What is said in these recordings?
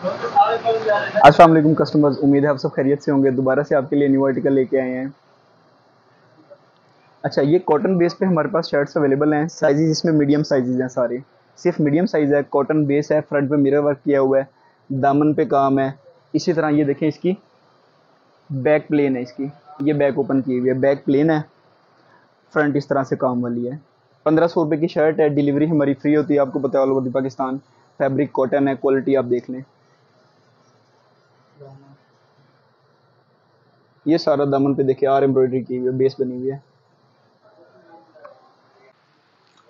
Aslam customers उम्मीद है आप सब खैरियत से होंगे। दोबारा से आपके लिए न्यू आर्टिकल लेके आए हैं। अच्छा ये कॉटन बेस पे हमारे पास शर्ट्स अवेलेबल हैं। साइजेज इसमें मीडियम साइजेज हैं सारे। सिर्फ़ मीडियम साइज़ है कॉटन बेस है फ्रंट पे मिरर वर्क किया हुआ है, दामन पे काम है। इसी तरह ये देखें इसकी बैक प्लेन है इसकी। ये बैक ओपन की हुई है। बैक प्लेन है। फ्रंट इस तरह से काम वाली है। पंद्रह सौ रुपये की शर्ट है। डिलीवरी हमारी फ्री होती है। आपको पता है all over Pakistan fabric cotton है क्वालिटी आप देख लें। ये सारा दामन पे देखिए आर एम्ब्रॉयडरी की हुई है बेस बनी हुई है।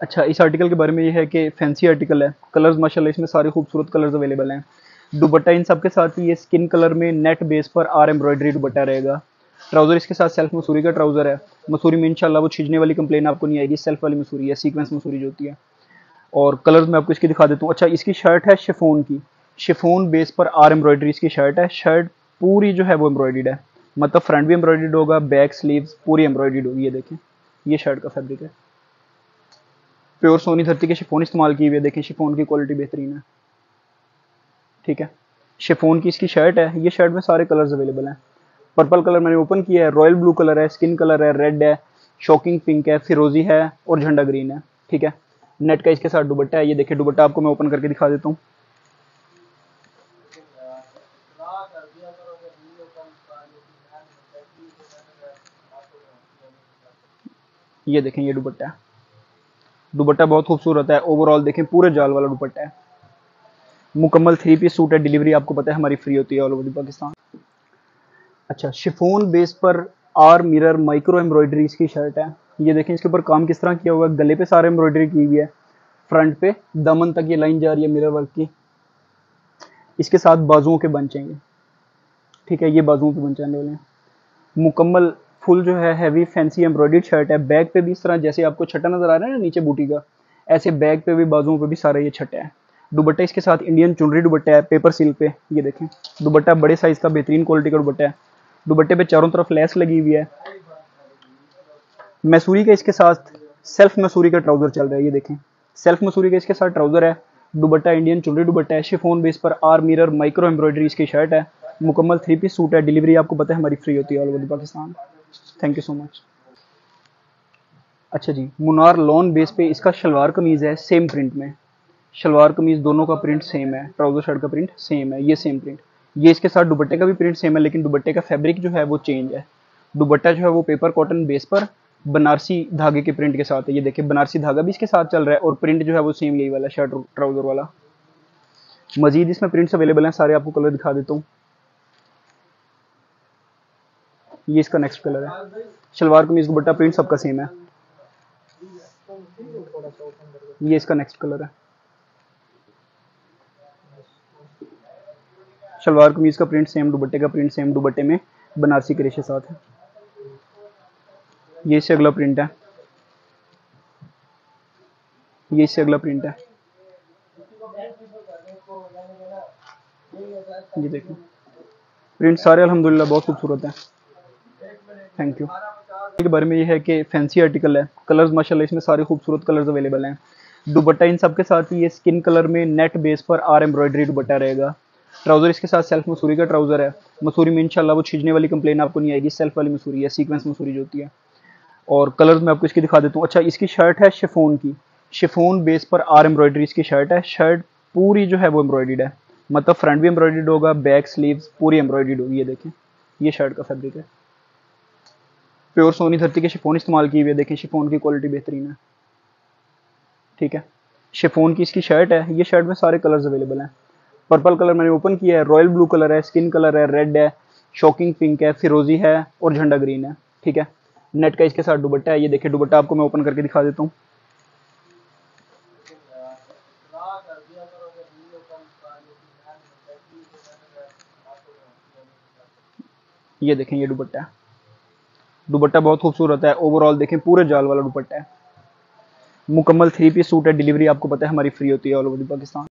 अच्छा इस आर्टिकल के बारे में ये है कि फैंसी आर्टिकल है। कलर्स माशाल्लाह, इसमें सारे खूबसूरत कलर्स अवेलेबल हैं। दुबट्टा इन सब के साथ ही ये स्किन कलर में नेट बेस पर आर एम्ब्रॉयडरी दुबट्टा रहेगा। ट्राउज़र इसके साथ सेल्फ मसूरी का ट्राउज़र है। मसूरी में इंशाल्लाह वो छिजने वाली कंप्लेन आपको नहीं आएगी सेल्फ वाली मसूरी है सीक्वेंस मसूरी जो होती है। और कलर्स मैं आपको इसकी दिखा देता हूँ। अच्छा इसकी शर्ट है शिफोन की। शिफोन बेस पर आर एम्ब्रॉयडरी इसकी शर्ट है। शर्ट पूरी जो है वो एम्ब्रॉयड है। मतलब फ्रंट भी एम्ब्रॉयड होगा, बैक स्लीव्स पूरी एम्ब्रॉयड होगी, ये देखें। ये शर्ट का फैब्रिक है। प्योर सोनी धरती के शिफोन इस्तेमाल की हुई है। देखें, शिफोन की क्वालिटी बेहतरीन है। ठीक है। शिफोन की इसकी शर्ट है। ये शर्ट में सारे कलर्स अवेलेबल हैं। पर्पल कलर मैंने ओपन किया है। रॉयल ब्लू कलर है, स्किन कलर है, रेड है, शॉकिंग पिंक है, फिरोजी है और झंडा ग्रीन है। ठीक है। नेट का इसके साथ दुबट्टा है। ये देखिए दुबट्टा आपको मैं ओपन करके दिखा देता हूँ। ये देखें, ये दुपट्टा। दुपट्टा बहुत खूबसूरत है। ओवरऑल देखें, पूरे जाल वाला दुपट्टा है। मुकम्मल थ्री पीस सूट है। डिलीवरी आपको पता है, हमारी फ्री होती है ऑल ओवर पाकिस्तान अच्छा शिफोन बेस पर आर मिरर माइक्रो एम्ब्रॉयडरी इसकी शर्ट है। ये देखें, इसके ऊपर काम किस तरह किया हुआ है? गले पे सारे एम्ब्रॉयडरी की हुई है। फ्रंट पे दमन तक ये लाइन जा रही है मिरर वर्क की। इसके साथ बाजुओं के बंचेंगे ठीक है, ये बाजुओं पे बन जाने वाले हैं। मुकम्मल फुल जो है हैवी फैंसी एम्ब्रॉयडर्ड शर्ट है। बैक पे भी इस तरह जैसे आपको छठा नज़र आ रहा है ना नीचे बूटी का, ऐसे बैक पे भी, बाजुओं पे भी सारा ये छठा है। दुबट्टा इसके साथ इंडियन चुनरी दुबट्टा है पेपर सिल्क पे, ये देखें। दुबट्टा बड़े साइज़ का, बेहतरीन क्वालिटी का दुबट्टा है। दुबट्टे पे चारों तरफ़ लेस लगी हुई है। मैसूरी का इसके साथ सेल्फ मैसूरी का ट्राउज़र चल रहा है, ये देखें। सेल्फ मसूरी का इसके साथ ट्राउज़र है। दुबट्टा इंडियन चुनरी दुबट्टा है। शिफोन बेस पर आर मिरर माइक्रो एम्ब्रॉयडरी इसकी शर्ट है। मुकम्मल थ्री पीस सूट है। डिलीवरी आपको पता है, हमारी फ्री होती है all over Pakistan thank you so much अच्छा जी, मुनार लॉन बेस पे इसका शलवार कमीज़ है सेम प्रिंट में। शलवार कमीज़ दोनों का प्रिंट सेम है ट्राउज़र शर्ट का प्रिंट सेम है, ये सेम प्रिंट ये इसके साथ दुबट्टे का भी प्रिंट सेम है, लेकिन दुबट्टे का फैब्रिक जो है वो चेंज है। दुबट्टा जो है वो पेपर कॉटन बेस पर, बनारसी धागे के प्रिंट के साथ है। ये देखिए, बनारसी धागा भी इसके साथ चल रहा है, और प्रिंट जो है वो सेम यही वाला शर्ट ट्राउज़र वाला। मजीद इसमें प्रिंट्स अवेलेबल हैं, सारे आपको कलर दिखा देता हूँ। ये इसका नेक्स्ट कलर है। शलवार कमीज दुपट्टा प्रिंट सबका सेम है। ये इसका नेक्स्ट कलर है। शलवार कमीज का प्रिंट सेम दुबट्टे का प्रिंट सेम दुबट्टे में बनारसी क्रेश साथ है। ये इससे अगला प्रिंट है। ये इससे अगला प्रिंट है। ये देखिए प्रिंट सारे, अल्हम्दुलिल्लाह, बहुत खूबसूरत है। थैंक यू के बारे में ये है कि फैंसी आर्टिकल है। कलर्स माशाल्लाह इसमें सारे खूबसूरत कलर्स अवेलेबल हैं। दुबट्टा इन सब के साथ ही ये स्किन कलर में नेट बेस पर आर एम्ब्रॉयडरी दुबट्टा रहेगा। ट्राउज़र इसके साथ सेल्फ मसूरी का ट्राउज़र है। मसूरी में इंशाल्लाह वो छिजने वाली कंप्लेन आपको नहीं आएगी। सेल्फ वाली मसूरी है सीक्वेंस मसूरी जो होती है। और कलर्स मैं आपको इसकी दिखा देता हूँ। अच्छा इसकी शर्ट है शिफोन की। शिफोन बेस पर आर एम्ब्रॉयडरी इसकी शर्ट है। शर्ट पूरी जो है वो एम्ब्रॉयड है। मतलब फ्रंट भी एम्ब्रॉयड होगा बैक स्लीव्स पूरी एम्ब्रॉयड होगी। ये देखें। ये शर्ट का फैब्रिक है। प्योर सोनी धरती के शिफोन इस्तेमाल की हुई है। देखें, शिफोन की क्वालिटी बेहतरीन है। ठीक है? शिफोन की इसकी शर्ट है। ये शर्ट में सारे कलर्स अवेलेबल हैं। पर्पल कलर मैंने ओपन किया है। रॉयल ब्लू कलर है स्किन कलर है रेड है शॉकिंग पिंक है, फिरोजी है और झंडा ग्रीन है। ठीक है? नेट का इसके साथ दुबट्टा है। ये देखिए दुबट्टा आपको मैं ओपन करके दिखा देता हूँ। ये देखें, ये दुपट्टा दुपट्टा बहुत खूबसूरत है। ओवरऑल देखें, पूरे जाल वाला दुपट्टा है। मुकम्मल थ्री पीस सूट है डिलीवरी आपको पता है, हमारी फ्री होती है ऑल ओवर पाकिस्तान